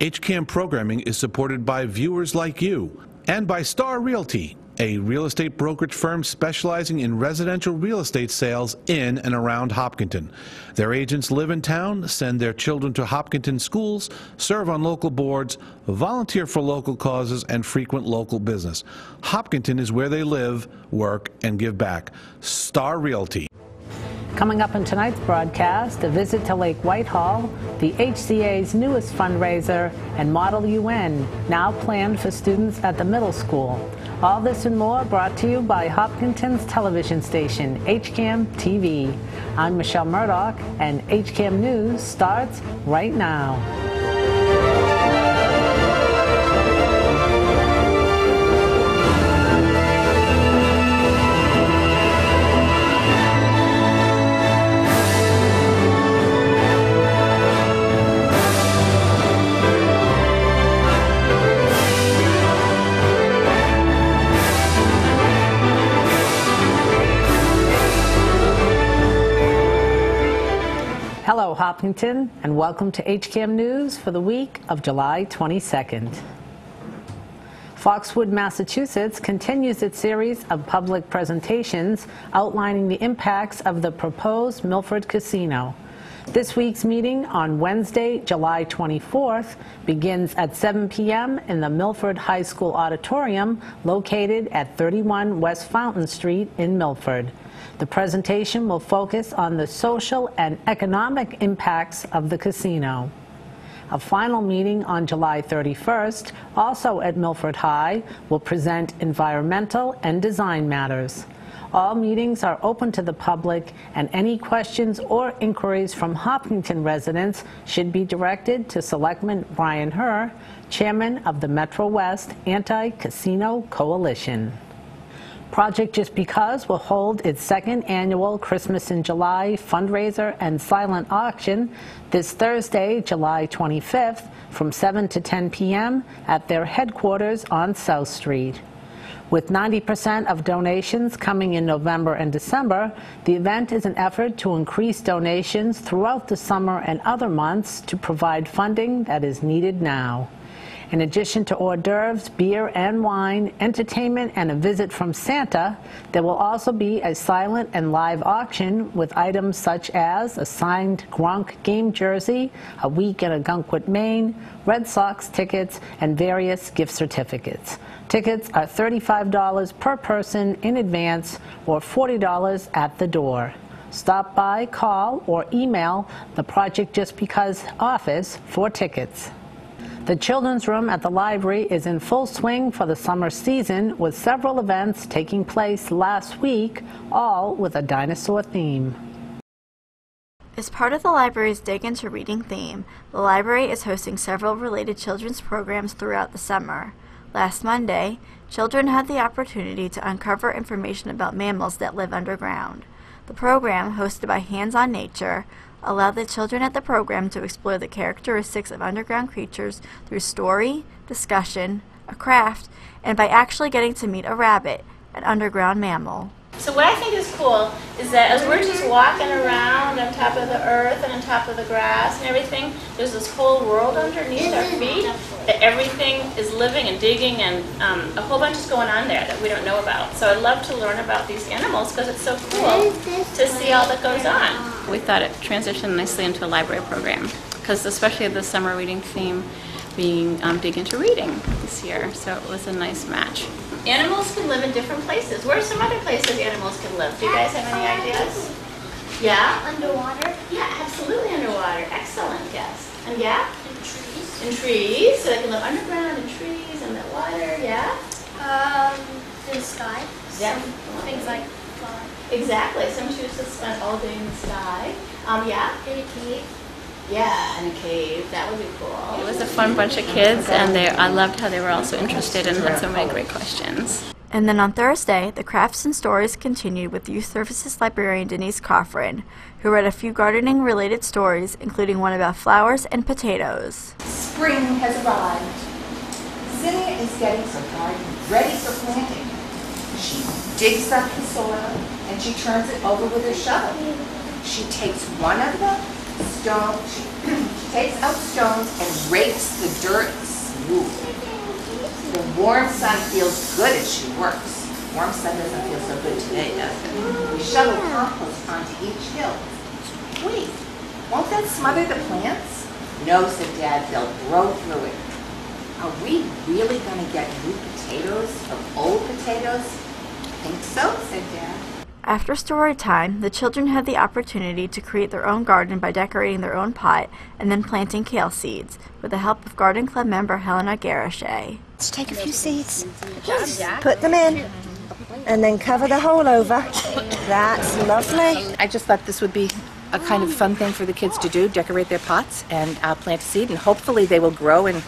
HCAM programming is supported by viewers like you and by Star Realty, a real estate brokerage firm specializing in residential real estate sales in and around Hopkinton. Their agents live in town, send their children to Hopkinton schools, serve on local boards, volunteer for local causes, and frequent local business. Hopkinton is where they live, work, and give back. Star Realty. Coming up in tonight's broadcast, a visit to Lake Whitehall, the HCA's newest fundraiser, and Model UN, now planned for students at the middle school. All this and more brought to you by Hopkinton's television station, HCAM TV. I'm Michelle Murdoch, and HCAM News starts right now. And welcome to HCAM News for the week of July 22nd. Foxwoods, Massachusetts continues its series of public presentations outlining the impacts of the proposed Milford Casino. This week's meeting on Wednesday, July 24th, begins at 7 p.m. in the Milford High School Auditorium located at 31 West Fountain Street in Milford. The presentation will focus on the social and economic impacts of the casino. A final meeting on July 31st, also at Milford High, will present environmental and design matters. All meetings are open to the public, and any questions or inquiries from Hopkinton residents should be directed to Selectman Brian Herr, Chairman of the Metro West Anti-Casino Coalition. Project Just Because will hold its second annual Christmas in July fundraiser and silent auction this Thursday, July 25th, from 7 to 10 p.m. at their headquarters on South Street. With 90% of donations coming in November and December, the event is an effort to increase donations throughout the summer and other months to provide funding that is needed now. In addition to hors d'oeuvres, beer and wine, entertainment, and a visit from Santa, there will also be a silent and live auction with items such as a signed Gronk game jersey, a week in Ogunquit, Maine, Red Sox tickets, and various gift certificates. Tickets are $35 per person in advance or $40 at the door. Stop by, call, or email the Project Just Because office for tickets. The children's room at the library is in full swing for the summer season with several events taking place last week, all with a dinosaur theme. As part of the library's Dig Into Reading theme, the library is hosting several related children's programs throughout the summer. Last Monday, children had the opportunity to uncover information about mammals that live underground. The program, hosted by Hands on Nature, allow the children at the program to explore the characteristics of underground creatures through story, discussion, a craft, and by actually getting to meet a rabbit, an underground mammal. So what I think is cool is that as we're just walking around on top of the earth and on top of the grass and everything, there's this whole world underneath our feet that everything is living and digging and um, a whole bunch is going on there that we don't know about. So I'd love to learn about these animals because it's so cool to see all that goes on. We thought it transitioned nicely into a library program because especially the summer reading theme being um, Dig Into Reading this year, so it was a nice match. Animals can live in different places. Where are some other places animals can live? Do you guys have any ideas? Yeah? Underwater. Yeah, absolutely underwater. Excellent guess. And yeah? In trees. In trees, so they can live underground in trees and the water, yeah? Um, in the sky. Yeah. Some things like fly. Exactly. Some choose to spend all day in the sky. Um, yeah? In a cave. Yeah, in a cave. That would be cool. It was a fun bunch of kids, and they, I loved how they were also interested and had so many great questions. And then on Thursday, the crafts and stories continued with Youth Services librarian Denise Coffrin, who read a few gardening related stories, including one about flowers and potatoes. Spring has arrived. Zinnia is getting her garden ready for planting. She digs up the soil and she turns it over with her shovel. She takes one of the stones, she takes out stones and rakes the dirt smooth. The warm sun feels good as she works. Warm sun doesn't feel so good today, does it? We shovel compost onto each hill. Wait, won't that smother the plants? No, said Dad, they'll grow through it. Are we really gonna get new potatoes from old potatoes? I Think so, said Dad. After story time, the children had the opportunity to create their own garden by decorating their own pot and then planting kale seeds with the help of Garden Club member Helena Garachet. Let's take a few seeds, put them in, and then cover the hole over. That's lovely. I just thought this would be a kind of fun thing for the kids to do, decorate their pots and uh, plant a seed, and hopefully they will grow and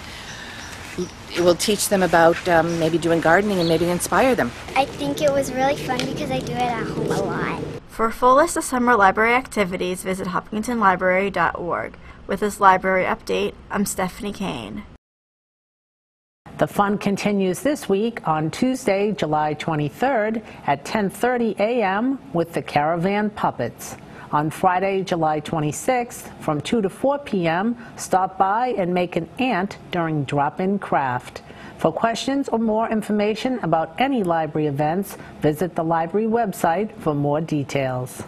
it will teach them about um, maybe doing gardening and maybe inspire them. I think it was really fun because I do it at home a lot. For a full list of summer library activities, visit hopkintonlibrary.org. With this library update, I'm Stephanie Kane. The fun continues this week on Tuesday, July 23rd at 10:30 a.m. with the Caravan Puppets. On Friday, July 26th from 2 to 4 p.m., stop by and make an ant during drop-in craft. For questions or more information about any library events, visit the library website for more details.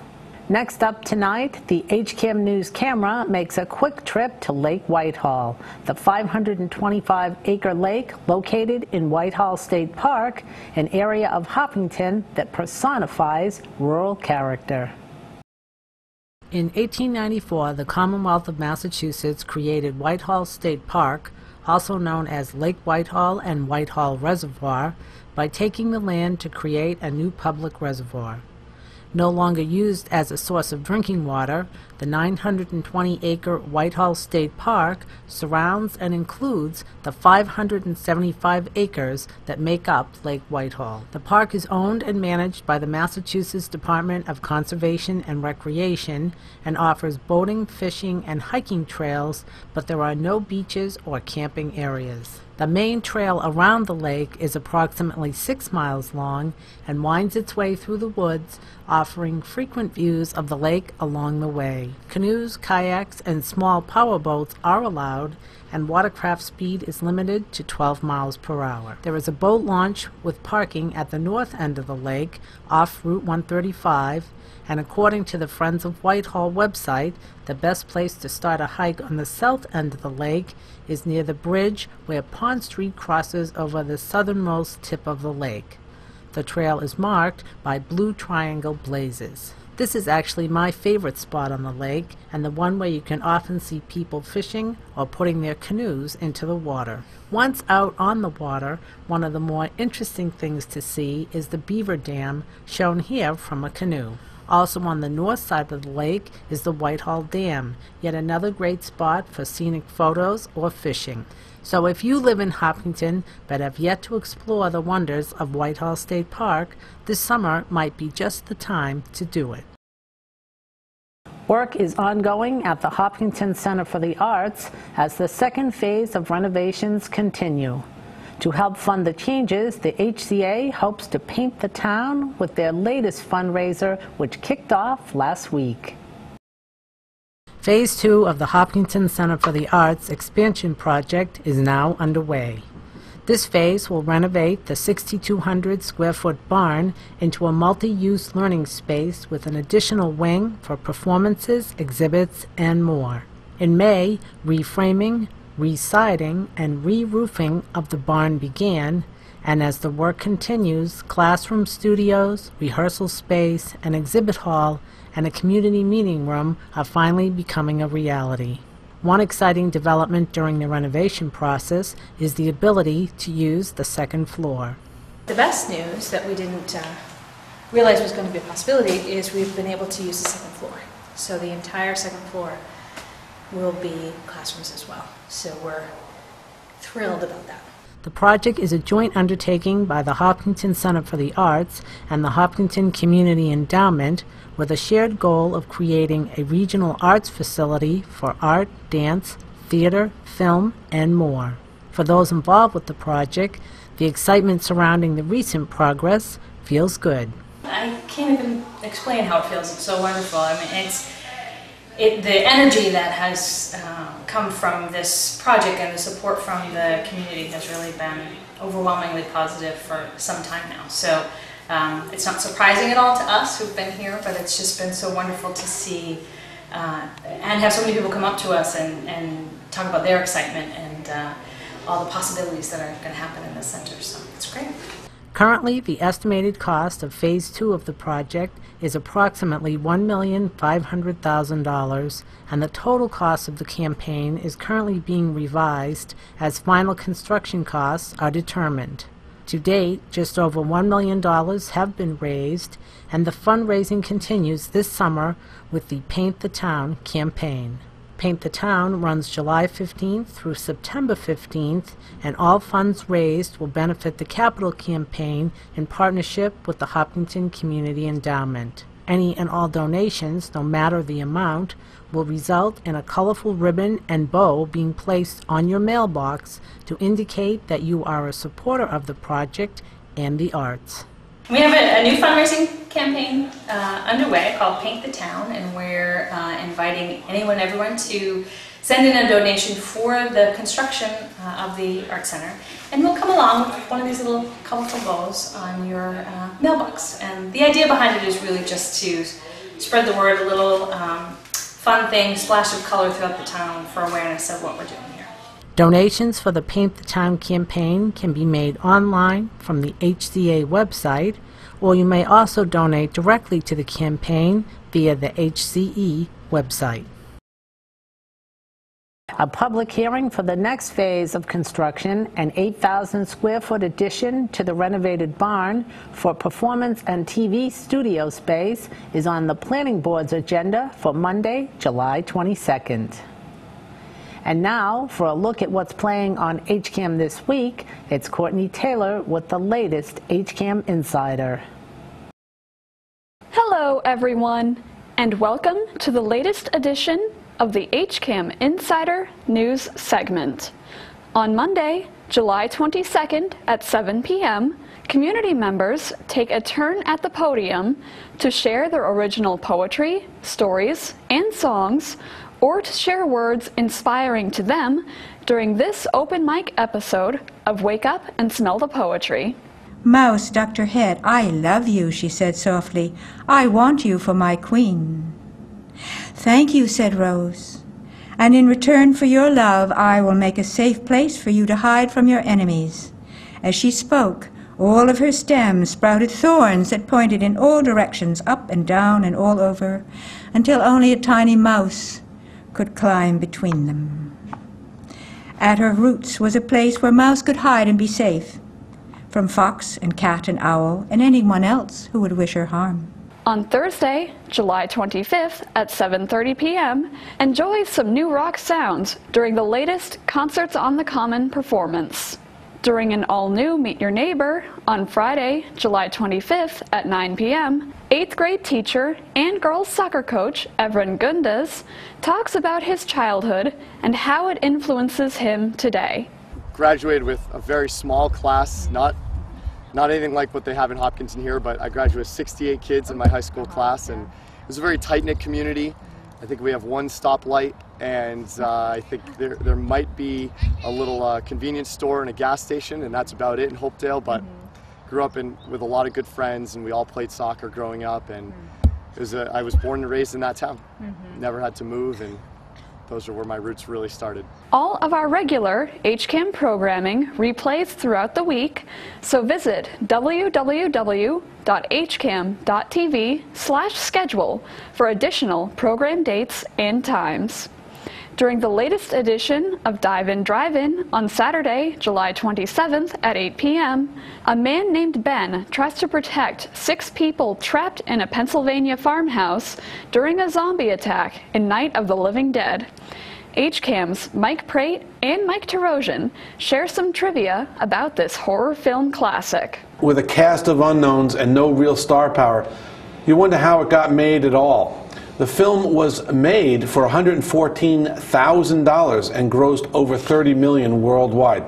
Next up tonight, the HCAM News camera makes a quick trip to Lake Whitehall, the 525-acre lake located in Whitehall State Park, an area of Hopkinton that personifies rural character. In 1894, the Commonwealth of Massachusetts created Whitehall State Park, also known as Lake Whitehall and Whitehall Reservoir, by taking the land to create a new public reservoir. No longer used as a source of drinking water, the 920-acre Whitehall State Park surrounds and includes the 575 acres that make up Lake Whitehall. The park is owned and managed by the Massachusetts Department of Conservation and Recreation and offers boating, fishing, and hiking trails, but there are no beaches or camping areas. The main trail around the lake is approximately six miles long and winds its way through the woods, offering frequent views of the lake along the way. Canoes, kayaks, and small powerboats are allowed, and watercraft speed is limited to 12 miles per hour. There is a boat launch with parking at the north end of the lake off Route 135 and according to the Friends of Whitehall website, the best place to start a hike on the south end of the lake is near the bridge where Pond Street crosses over the southernmost tip of the lake. The trail is marked by blue triangle blazes. This is actually my favorite spot on the lake and the one where you can often see people fishing or putting their canoes into the water. Once out on the water, one of the more interesting things to see is the beaver dam shown here from a canoe. Also on the north side of the lake is the Whitehall Dam, yet another great spot for scenic photos or fishing. So if you live in Hopkinton but have yet to explore the wonders of Whitehall State Park, this summer might be just the time to do it. Work is ongoing at the Hopkinton Center for the Arts as the second phase of renovations continue. To help fund the changes, the HCA hopes to paint the town with their latest fundraiser, which kicked off last week. Phase two of the Hopkinton Center for the Arts expansion project is now underway. This phase will renovate the 6,200 square foot barn into a multi-use learning space with an additional wing for performances, exhibits, and more. In May, reframing, re-siding, and re-roofing of the barn began, and as the work continues, classroom studios, rehearsal space, an exhibit hall, and a community meeting room are finally becoming a reality. One exciting development during the renovation process is the ability to use the second floor. The best news that we didn't uh, realize was going to be a possibility is we've been able to use the second floor. So the entire second floor will be classrooms as well. So we're thrilled about that. The project is a joint undertaking by the Hopkinton Center for the Arts and the Hopkinton Community Endowment with a shared goal of creating a regional arts facility for art, dance, theater, film, and more. For those involved with the project, the excitement surrounding the recent progress feels good. I can't even explain how it feels. It's so wonderful. I mean, it's it, the energy that has uh, come from this project and the support from the community has really been overwhelmingly positive for some time now. So um, it's not surprising at all to us who've been here, but it's just been so wonderful to see uh, and have so many people come up to us and, and talk about their excitement and uh, all the possibilities that are going to happen in this center. So it's great. Currently, the estimated cost of Phase 2 of the project is approximately $1,500,000, and the total cost of the campaign is currently being revised as final construction costs are determined. To date, just over $1 million have been raised, and the fundraising continues this summer with the Paint the Town campaign. Paint the Town runs July 15th through September 15th, and all funds raised will benefit the capital campaign in partnership with the Hopkinton Community Endowment. Any and all donations, no matter the amount, will result in a colorful ribbon and bow being placed on your mailbox to indicate that you are a supporter of the project and the arts. We have a, a new fundraising campaign uh, underway called Paint the Town, and we're uh, inviting anyone, everyone to send in a donation for the construction uh, of the Art Center. And we'll come along with one of these little colorful bows on your uh, mailbox. And the idea behind it is really just to spread the word, a little um, fun thing, splash of color throughout the town for awareness of what we're doing. Donations for the Paint the Town campaign can be made online from the HCA website, or you may also donate directly to the campaign via the HCE website. A public hearing for the next phase of construction, an 8,000 square foot addition to the renovated barn for performance and TV studio space, is on the Planning Board's agenda for Monday, July 22nd. And now, for a look at what's playing on HCAM this week, it's Courtney Taylor with the latest HCAM Insider. Hello, everyone, and welcome to the latest edition of the HCAM Insider News segment. On Monday, July 22nd at 7 p.m., community members take a turn at the podium to share their original poetry, stories, and songs or to share words inspiring to them during this open mic episode of Wake Up and Smell the Poetry. Mouse ducked her head. I love you, she said softly. I want you for my queen. Thank you, said Rose. And in return for your love, I will make a safe place for you to hide from your enemies. As she spoke, all of her stems sprouted thorns that pointed in all directions, up and down and all over, until only a tiny mouse could climb between them. At her roots was a place where Mouse could hide and be safe from fox and cat and owl and anyone else who would wish her harm. On Thursday, July 25th at 7:30 p.m., enjoy some new rock sounds during the latest Concerts on the Common performance during an all-new Meet Your Neighbor on Friday, July 25th at 9 p.m., 8th grade teacher and girls soccer coach Evren Gundas talks about his childhood and how it influences him today. Graduated with a very small class, not not anything like what they have in Hopkinton here, but I graduated with 68 kids in my high school class and it was a very tight-knit community. I think we have one stoplight and uh, I think there, there might be a little uh, convenience store and a gas station, and that's about it in Hopedale. But mm-hmm. Grew up in, with a lot of good friends, and we all played soccer growing up. And mm-hmm. it was a, I was born and raised in that town. Mm-hmm. Never had to move, and those are where my roots really started. All of our regular HCAM programming replays throughout the week, so visit www.hcam.tv slash schedule for additional program dates and times. During the latest edition of Dive In Drive In on Saturday, July 27th at 8 p.m., a man named Ben tries to protect six people trapped in a Pennsylvania farmhouse during a zombie attack in Night of the Living Dead. HCAM's Mike Prate and Mike Terosian share some trivia about this horror film classic. With a cast of unknowns and no real star power, you wonder how it got made at all. The film was made for $114,000 and grossed over 30 million worldwide.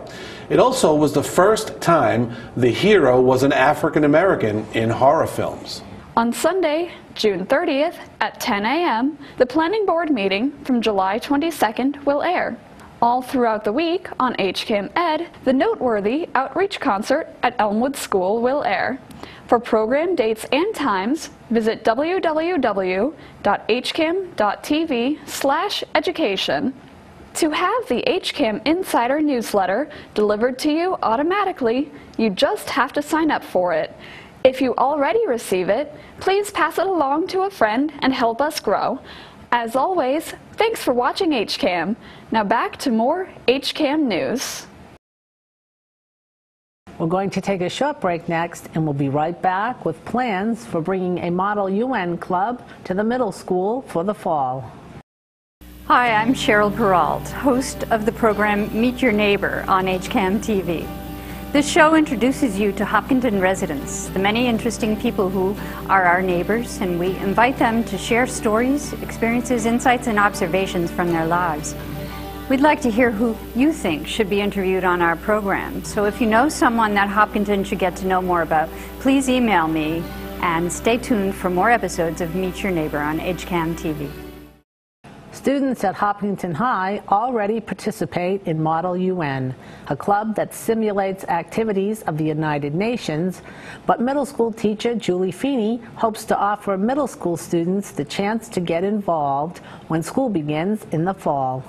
It also was the first time the hero was an African American in horror films. On Sunday, June 30th at 10 a.m., the Planning Board meeting from July 22nd will air. All throughout the week on HCAM Ed, the noteworthy outreach concert at Elmwood School will air. For program dates and times, visit www.hcam.tv slash education. To have the HCAM Insider newsletter delivered to you automatically, you just have to sign up for it. If you already receive it, please pass it along to a friend and help us grow. As always, thanks for watching HCAM. Now back to more HCAM news. We're going to take a short break next, and we'll be right back with plans for bringing a Model UN club to the middle school for the fall. Hi, I'm Cheryl Peralt, host of the program Meet Your Neighbor on HCAM TV. This show introduces you to Hopkinton residents, the many interesting people who are our neighbors, and we invite them to share stories, experiences, insights, and observations from their lives. We'd like to hear who you think should be interviewed on our program. So if you know someone that Hopkinton should get to know more about, please email me and stay tuned for more episodes of Meet Your Neighbor on HCAM TV. Students at Hopkinton High already participate in Model UN, a club that simulates activities of the United Nations, but middle school teacher Julie Feeney hopes to offer middle school students the chance to get involved when school begins in the fall.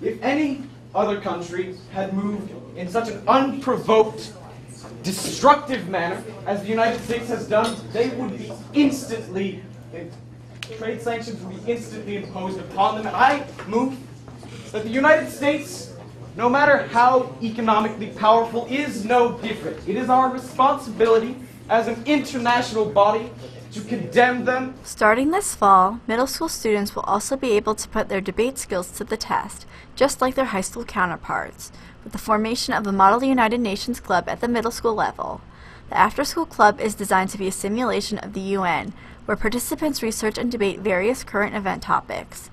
If any other country had moved in such an unprovoked, destructive manner as the United States has done, they would be instantly trade sanctions would be instantly imposed upon them. I move that the United States, no matter how economically powerful, is no different. It is our responsibility as an international body to condemn them. Starting this fall, middle school students will also be able to put their debate skills to the test, just like their high school counterparts, with the formation of a Model United Nations Club at the middle school level. The After School Club is designed to be a simulation of the UN, where participants research and debate various current event topics.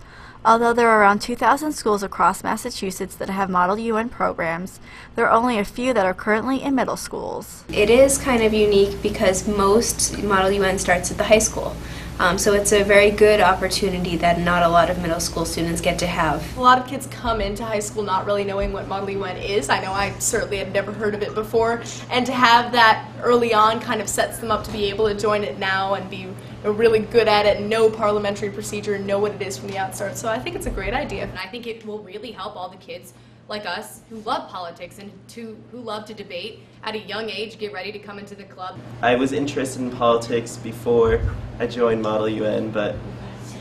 Although there are around 2,000 schools across Massachusetts that have Model UN programs, there are only a few that are currently in middle schools. It is kind of unique because most Model UN starts at the high school. Um, so it's a very good opportunity that not a lot of middle school students get to have. A lot of kids come into high school not really knowing what Model UN is. I know I certainly had never heard of it before. And to have that early on kind of sets them up to be able to join it now and be really good at it, know parliamentary procedure, know what it is from the outset. So I think it's a great idea. And I think it will really help all the kids like us who love politics and to, who love to debate at a young age get ready to come into the club. I was interested in politics before I joined Model UN, but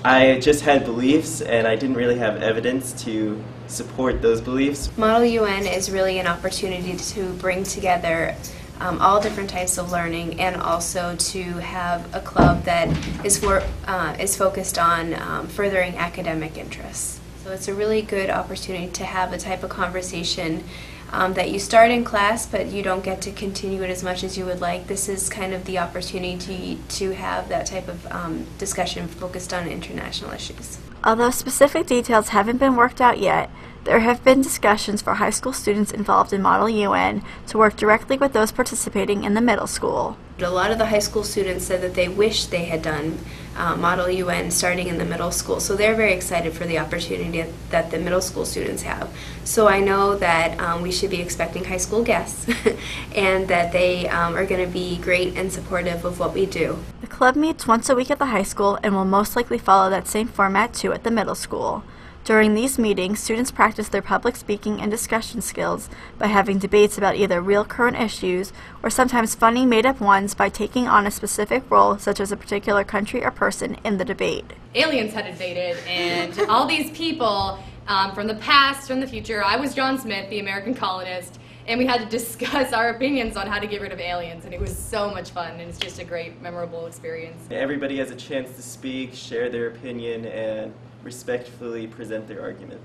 I just had beliefs and I didn't really have evidence to support those beliefs. Model UN is really an opportunity to bring together um, all different types of learning and also to have a club that is, for, uh, is focused on um, furthering academic interests. So it's a really good opportunity to have a type of conversation um, that you start in class but you don't get to continue it as much as you would like. This is kind of the opportunity to have that type of um, discussion focused on international issues. Although specific details haven't been worked out yet, there have been discussions for high school students involved in Model UN to work directly with those participating in the middle school. A lot of the high school students said that they wish they had done uh, Model UN starting in the middle school, so they're very excited for the opportunity that the middle school students have. So I know that um, we should be expecting high school guests and that they um, are going to be great and supportive of what we do. The club meets once a week at the high school and will most likely follow that same format too at the middle school. During these meetings, students practice their public speaking and discussion skills by having debates about either real current issues or sometimes funny made up ones by taking on a specific role, such as a particular country or person, in the debate. Aliens had invaded, and all these people um, from the past, from the future. I was John Smith, the American colonist, and we had to discuss our opinions on how to get rid of aliens, and it was so much fun, and it's just a great, memorable experience. Everybody has a chance to speak, share their opinion, and respectfully present their argument.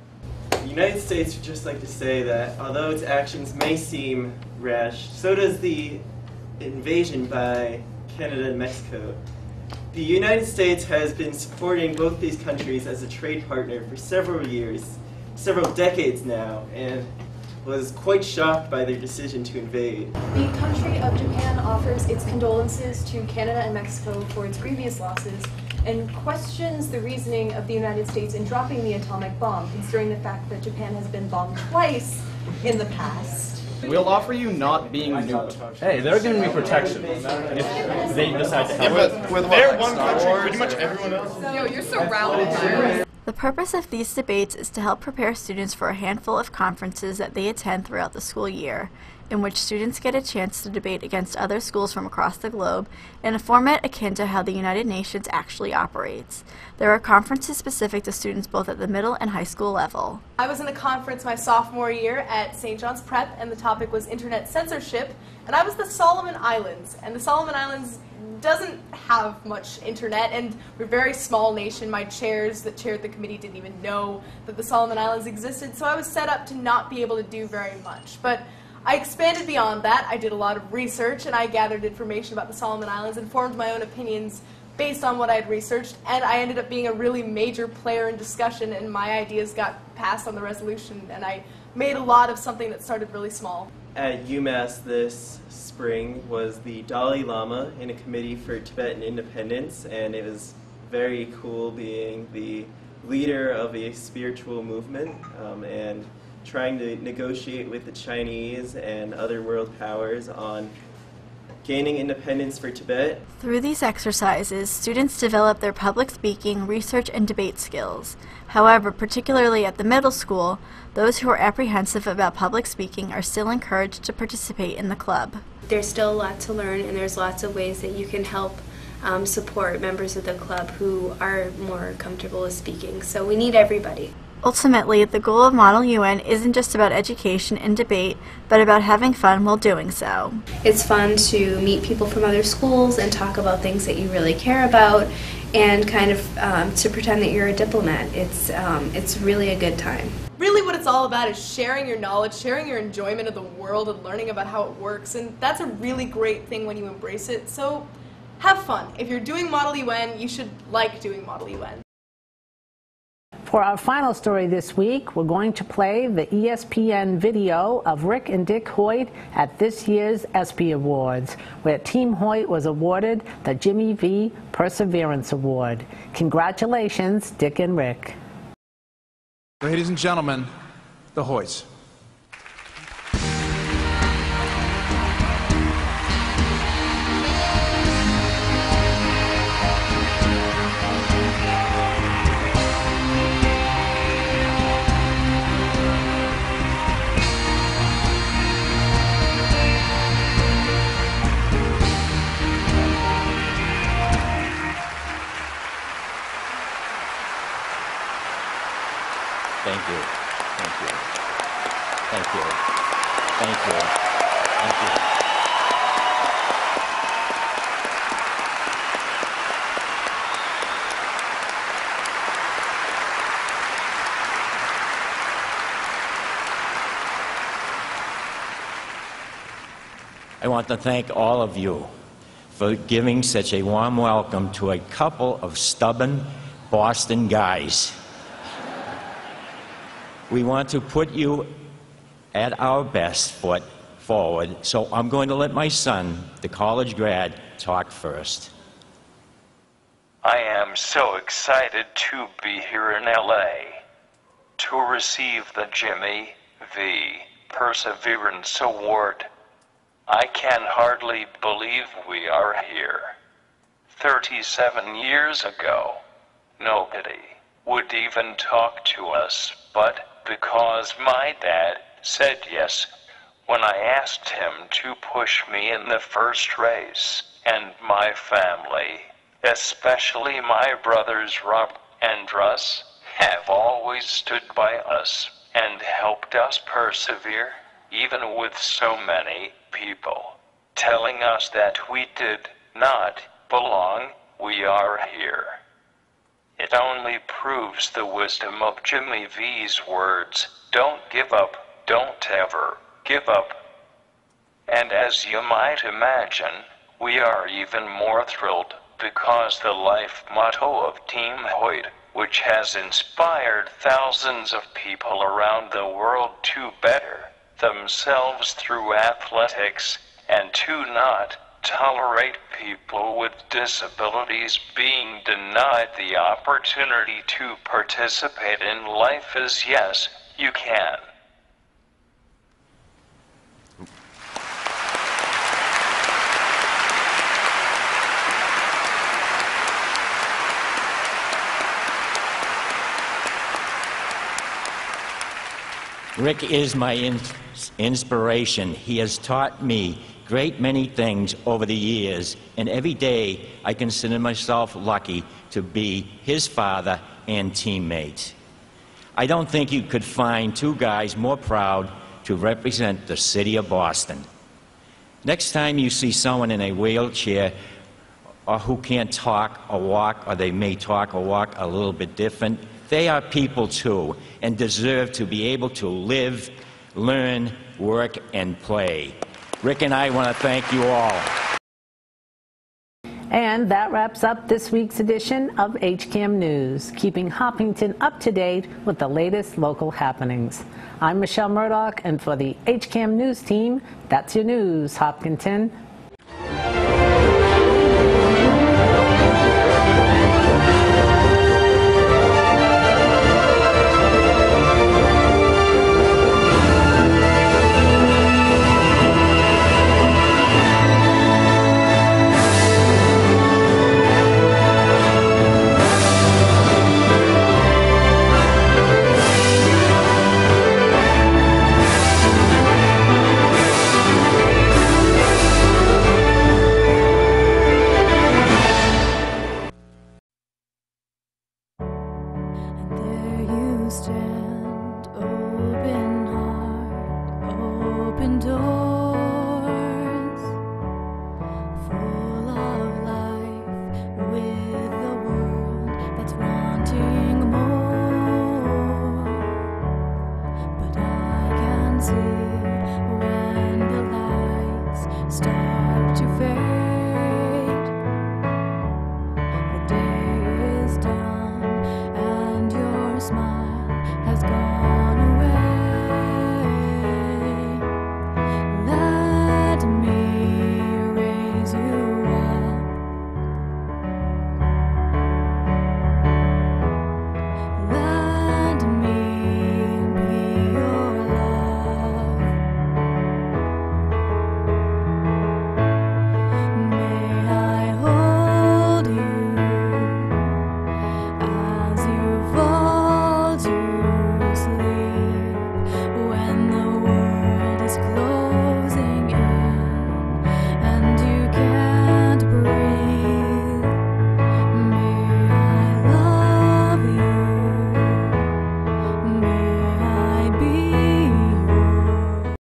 The United States would just like to say that although its actions may seem rash, so does the invasion by Canada and Mexico. The United States has been supporting both these countries as a trade partner for several years, several decades now, and was quite shocked by their decision to invade. The country of Japan offers its condolences to Canada and Mexico for its previous losses and questions the reasoning of the United States in dropping the atomic bomb, considering the fact that Japan has been bombed twice in the past. We'll offer you not being nuked. Hey, they're giving me protection if they decide to help. With, with their one country, pretty much everyone else. No, you're surrounded The purpose of these debates is to help prepare students for a handful of conferences that they attend throughout the school year, in which students get a chance to debate against other schools from across the globe in a format akin to how the United Nations actually operates. There are conferences specific to students both at the middle and high school level. I was in a conference my sophomore year at St. John's Prep, and the topic was internet censorship, and I was the Solomon Islands, and the Solomon Islands doesn't have much internet, and we're a very small nation. My chairs that chaired the committee didn't even know that the Solomon Islands existed, so I was set up to not be able to do very much. But I expanded beyond that. I did a lot of research, and I gathered information about the Solomon Islands and formed my own opinions based on what I had researched, and I ended up being a really major player in discussion, and my ideas got passed on the resolution, and I made a lot of something that started really small. At UMass this spring was the Dalai Lama in a committee for Tibetan independence, and it was very cool being the leader of a spiritual movement um, and trying to negotiate with the Chinese and other world powers on gaining independence for Tibet. Through these exercises, students develop their public speaking, research, and debate skills. However, particularly at the middle school, those who are apprehensive about public speaking are still encouraged to participate in the club. There's still a lot to learn, and there's lots of ways that you can help um, support members of the club who are more comfortable with speaking. So we need everybody. Ultimately, the goal of Model UN isn't just about education and debate, but about having fun while doing so. It's fun to meet people from other schools and talk about things that you really care about and kind of um, to pretend that you're a diplomat. It's, um, it's really a good time. Really, what it's all about is sharing your knowledge, sharing your enjoyment of the world, and learning about how it works. And that's a really great thing when you embrace it. So have fun. If you're doing Model UN, you should like doing Model UN. For our final story this week, we're going to play the ESPN video of Rick and Dick Hoyt at this year's ESPY Awards, where Team Hoyt was awarded the Jimmy V Perseverance Award. Congratulations, Dick and Rick. Ladies and gentlemen, the Hoyts. Want to thank all of you for giving such a warm welcome to a couple of stubborn Boston guys. We want to put you at our best foot forward, so I'm going to let my son, the college grad, talk first. I am so excited to be here in LA to receive the Jimmy V Perseverance Award. I can hardly believe we are here. 37 years ago, nobody would even talk to us, but because my dad said yes when I asked him to push me in the first race, and my family, especially my brothers Rob and Russ, have always stood by us and helped us persevere, even with so many people telling us that we did not belong, we are here. It only proves the wisdom of Jimmy V's words don't give up, don't ever give up. And as you might imagine, we are even more thrilled because the life motto of Team Hoyt, which has inspired thousands of people around the world to better, themselves through athletics and to not tolerate people with disabilities being denied the opportunity to participate in life is yes, you can. Rick is my inspiration. He has taught me great many things over the years, and every day I consider myself lucky to be his father and teammate. I don't think you could find two guys more proud to represent the city of Boston. Next time you see someone in a wheelchair or who can't talk or walk, or they may talk or walk a little bit different, they are people too and deserve to be able to live, learn, work, and play. Rick and I want to thank you all. And that wraps up this week's edition of HCAM News, keeping Hopkinton up to date with the latest local happenings. I'm Michelle Murdoch, and for the HCAM News team, that's your news, Hopkinton.